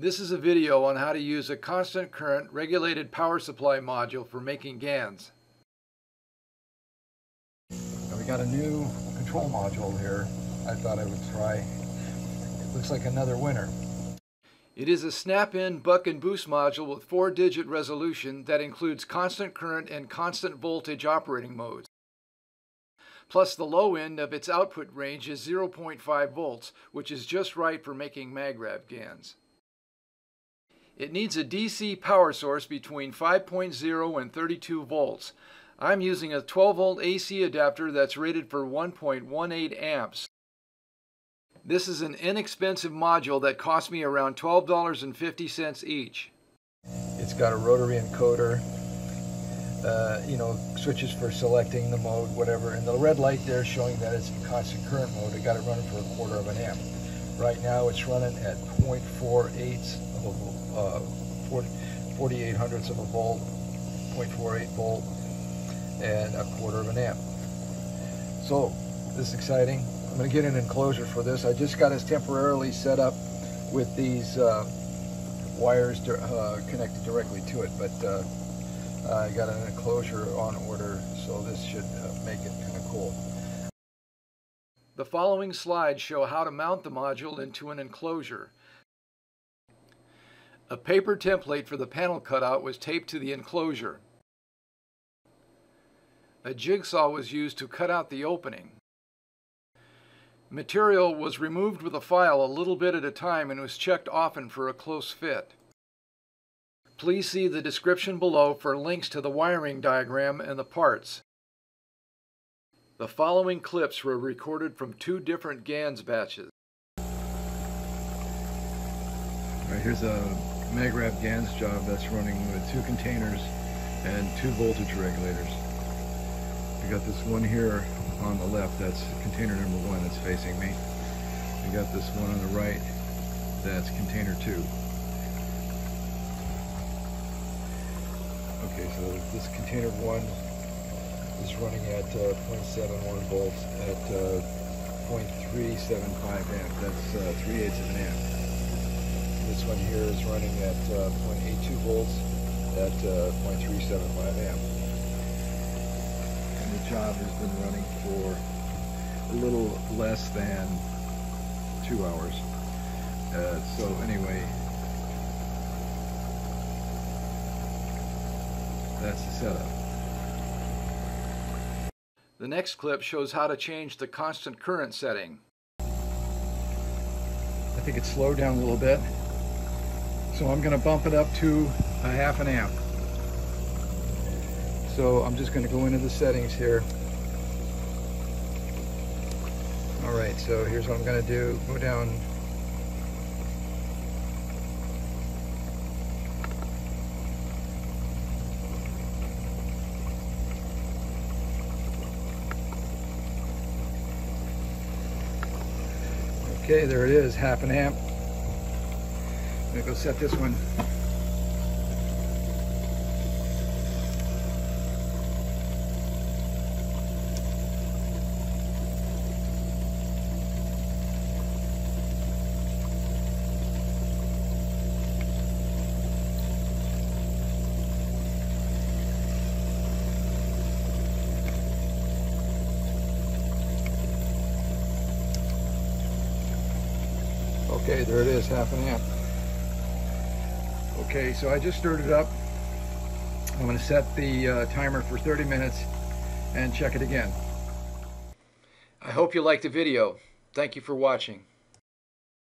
This is a video on how to use a constant current regulated power supply module for making GANs. Now we got a new control module here. I thought I would try. It looks like another winner. It is a snap-in buck and boost module with 4-digit resolution that includes constant current and constant voltage operating modes. Plus the low end of its output range is 0.5 volts, which is just right for making MagRav GANs. It needs a DC power source between 5.0 and 32 volts. I'm using a 12 volt AC adapter that's rated for 1.18 amps. This is an inexpensive module that cost me around $12.50 each. It's got a rotary encoder, uh, you know, switches for selecting the mode, whatever. And the red light there showing that it's in constant current mode. I got it running for a quarter of an amp. Right now it's running at 0.48 of uh, 40, 48 hundredths of a volt, 0.48 volt, and a quarter of an amp. So this is exciting. I'm going to get an enclosure for this. I just got this temporarily set up with these uh, wires uh, connected directly to it, but uh, I got an enclosure on order, so this should uh, make it kind of cool. The following slides show how to mount the module into an enclosure. A paper template for the panel cutout was taped to the enclosure. A jigsaw was used to cut out the opening. Material was removed with a file a little bit at a time and was checked often for a close fit. Please see the description below for links to the wiring diagram and the parts. The following clips were recorded from two different GANS batches. All right, here's a MagRav GANS job that's running with two containers and two voltage regulators. We got this one here on the left, that's container number one that's facing me. We got this one on the right, that's container two. Okay, so this container one is running at uh, 0.71 volts at uh, 0.375 amp. That's uh, 3 eighths of an amp. This one here is running at uh, 0.82 volts at uh, 0.375 amp. And the job has been running for a little less than two hours. Uh, so anyway, that's the setup. The next clip shows how to change the constant current setting. I think it's slowed down a little bit. So I'm going to bump it up to a half an amp. So I'm just going to go into the settings here. All right, so here's what I'm going to do. Go down Okay, there it is, half an amp. I'm gonna go set this one. Okay, there it is, half an amp. Okay, so I just stirred it up. I'm going to set the uh, timer for 30 minutes and check it again. I hope you liked the video. Thank you for watching.